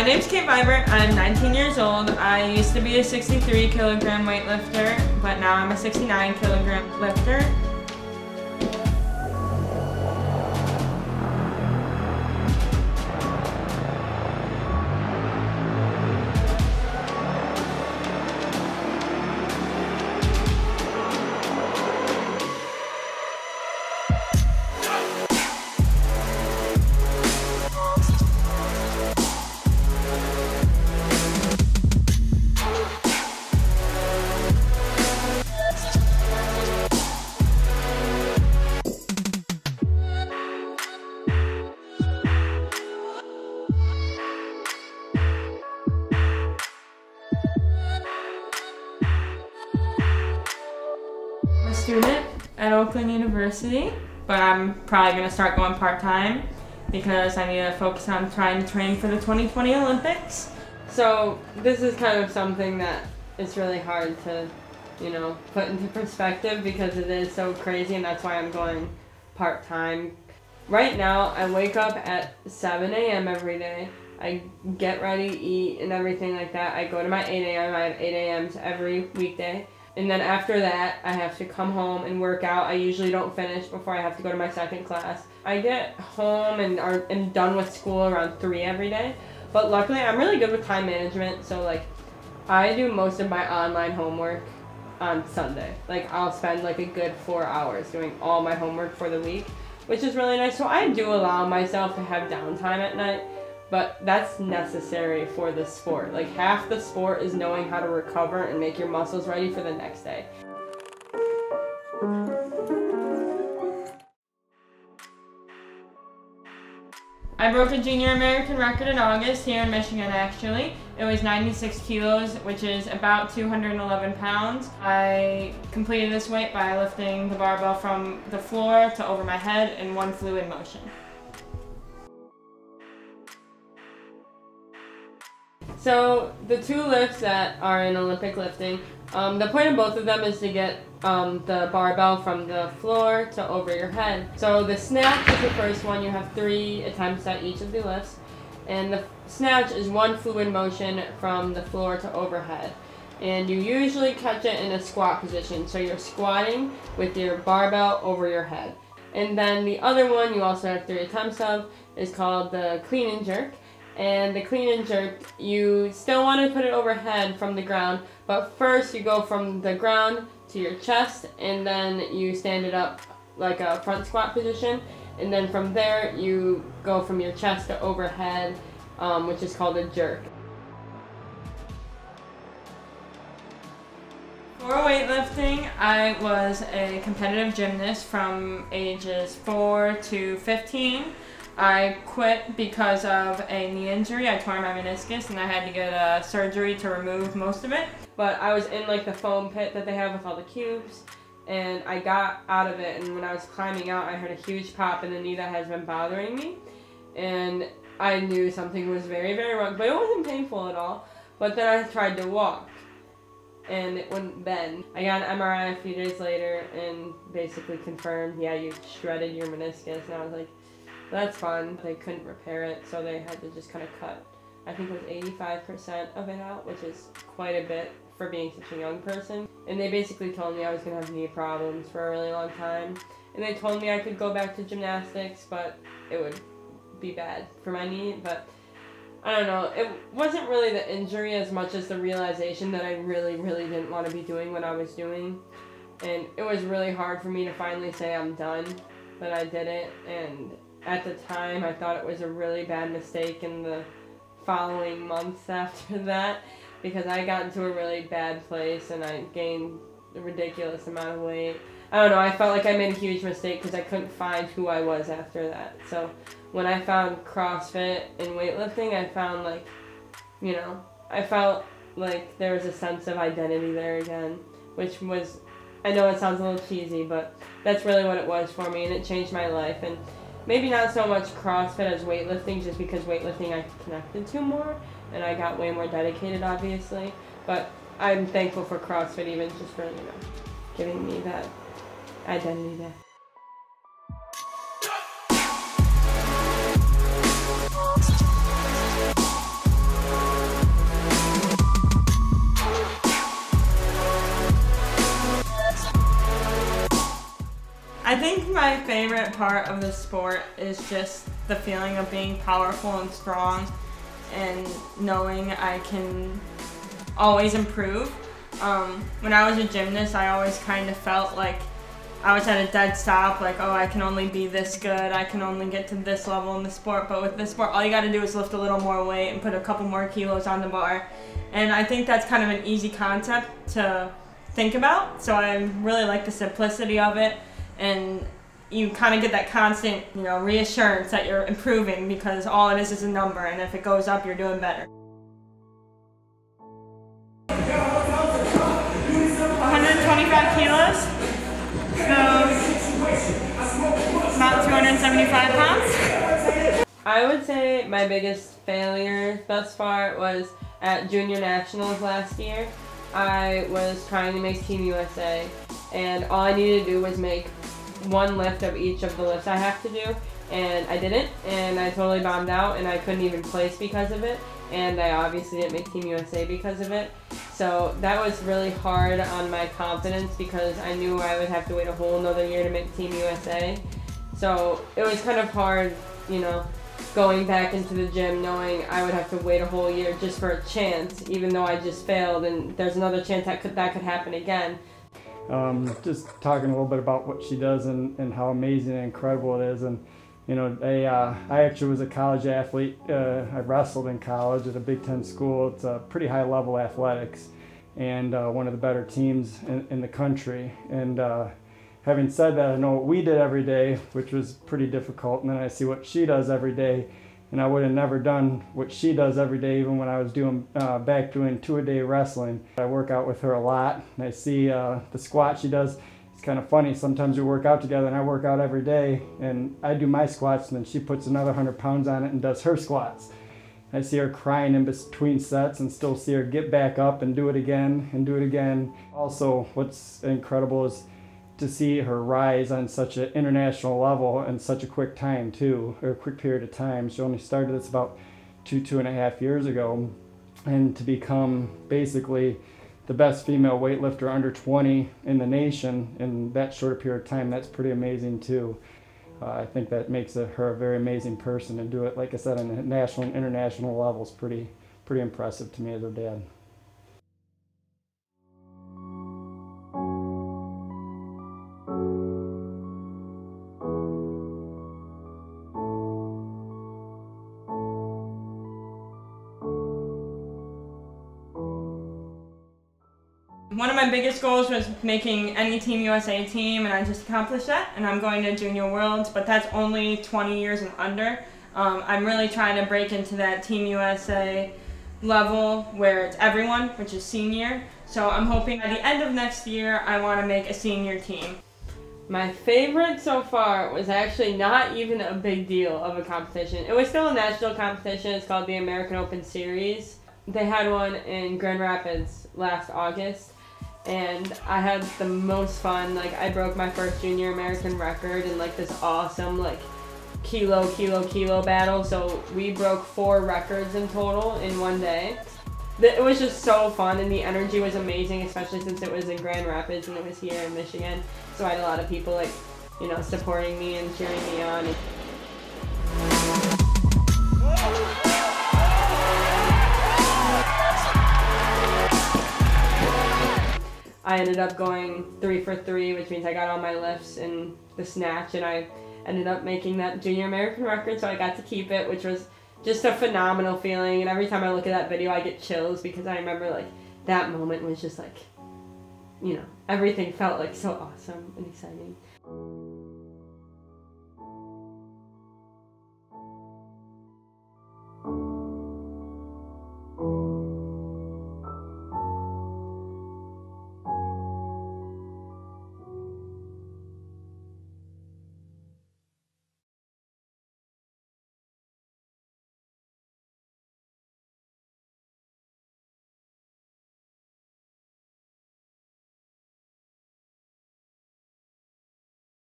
My name's Kate Vibert. I'm 19 years old. I used to be a 63 kilogram weightlifter, but now I'm a 69 kilogram lifter. Oakland University, but I'm probably going to start going part time because I need to focus on trying to train for the 2020 Olympics. So, this is kind of something that is really hard to, you know, put into perspective because it is so crazy, and that's why I'm going part time. Right now, I wake up at 7 a.m. every day. I get ready, eat, and everything like that. I go to my 8 a.m. I have 8 a.m.s every weekday. And then after that, I have to come home and work out. I usually don't finish before I have to go to my second class. I get home and are am done with school around 3 every day. But luckily, I'm really good with time management. So, like, I do most of my online homework on Sunday. Like, I'll spend like a good four hours doing all my homework for the week, which is really nice. So, I do allow myself to have downtime at night but that's necessary for the sport. Like half the sport is knowing how to recover and make your muscles ready for the next day. I broke a junior American record in August here in Michigan actually. It was 96 kilos, which is about 211 pounds. I completed this weight by lifting the barbell from the floor to over my head in one fluid motion. So the two lifts that are in Olympic lifting, um, the point of both of them is to get um, the barbell from the floor to over your head. So the snatch is the first one. You have three attempts at each of the lifts. And the snatch is one fluid motion from the floor to overhead. And you usually catch it in a squat position. So you're squatting with your barbell over your head. And then the other one you also have three attempts of is called the clean and jerk and the clean and jerk, you still want to put it overhead from the ground, but first you go from the ground to your chest, and then you stand it up like a front squat position, and then from there you go from your chest to overhead, um, which is called a jerk. For weightlifting, I was a competitive gymnast from ages 4 to 15. I quit because of a knee injury. I tore my meniscus and I had to get a surgery to remove most of it. But I was in like the foam pit that they have with all the cubes and I got out of it and when I was climbing out I heard a huge pop in the knee that has been bothering me and I knew something was very very wrong but it wasn't painful at all but then I tried to walk and it wouldn't bend. I got an MRI a few days later and basically confirmed yeah you shredded your meniscus and I was like that's fun. They couldn't repair it, so they had to just kind of cut, I think it was 85% of it out, which is quite a bit for being such a young person. And they basically told me I was going to have knee problems for a really long time. And they told me I could go back to gymnastics, but it would be bad for my knee. But I don't know. It wasn't really the injury as much as the realization that I really, really didn't want to be doing what I was doing. And it was really hard for me to finally say I'm done, but I did it. And at the time, I thought it was a really bad mistake in the following months after that because I got into a really bad place and I gained a ridiculous amount of weight. I don't know, I felt like I made a huge mistake because I couldn't find who I was after that. So when I found CrossFit and weightlifting, I found like, you know, I felt like there was a sense of identity there again, which was, I know it sounds a little cheesy, but that's really what it was for me and it changed my life. And maybe not so much CrossFit as weightlifting, just because weightlifting I connected to more, and I got way more dedicated, obviously. But I'm thankful for CrossFit, even just for you know, giving me that identity. My favorite part of the sport is just the feeling of being powerful and strong and knowing I can always improve. Um, when I was a gymnast, I always kind of felt like I was at a dead stop, like, oh, I can only be this good, I can only get to this level in the sport. But with this sport, all you got to do is lift a little more weight and put a couple more kilos on the bar. And I think that's kind of an easy concept to think about. So I really like the simplicity of it. And you kind of get that constant, you know, reassurance that you're improving because all it is is a number. And if it goes up, you're doing better. 125 kilos. so About 275 pounds. I would say my biggest failure thus far was at Junior Nationals last year. I was trying to make Team USA, and all I needed to do was make one lift of each of the lifts I have to do, and I didn't, and I totally bombed out, and I couldn't even place because of it, and I obviously didn't make Team USA because of it. So that was really hard on my confidence because I knew I would have to wait a whole another year to make Team USA. So it was kind of hard, you know, going back into the gym knowing I would have to wait a whole year just for a chance, even though I just failed and there's another chance that could that could happen again. Um, just talking a little bit about what she does and, and how amazing and incredible it is. And, you know, I, uh, I actually was a college athlete. Uh, I wrestled in college at a Big Ten school. It's a pretty high level athletics and uh, one of the better teams in, in the country. And uh, having said that, I know what we did every day, which was pretty difficult. And then I see what she does every day. And I would have never done what she does every day, even when I was doing uh, back doing two a day wrestling. I work out with her a lot, and I see uh, the squat she does. It's kind of funny. Sometimes we work out together, and I work out every day, and I do my squats, and then she puts another hundred pounds on it and does her squats. I see her crying in between sets and still see her get back up and do it again and do it again. Also, what's incredible is to see her rise on such an international level in such a quick time too, or a quick period of time. She only started this about two, two and a half years ago, and to become basically the best female weightlifter under 20 in the nation in that short period of time, that's pretty amazing too. Uh, I think that makes a, her a very amazing person and do it, like I said, on a national and international levels, pretty, pretty impressive to me as her dad. One of my biggest goals was making any Team USA team, and I just accomplished that. And I'm going to Junior Worlds, but that's only 20 years and under. Um, I'm really trying to break into that Team USA level where it's everyone, which is senior. So I'm hoping by the end of next year, I want to make a senior team. My favorite so far was actually not even a big deal of a competition. It was still a national competition. It's called the American Open Series. They had one in Grand Rapids last August and I had the most fun. Like I broke my first junior American record in like this awesome like kilo kilo kilo battle. So we broke four records in total in one day. It was just so fun and the energy was amazing, especially since it was in Grand Rapids and it was here in Michigan. So I had a lot of people like, you know, supporting me and cheering me on. I ended up going three for three, which means I got all my lifts in the snatch, and I ended up making that junior American record, so I got to keep it, which was just a phenomenal feeling. And every time I look at that video, I get chills because I remember like that moment was just like, you know, everything felt like so awesome and exciting.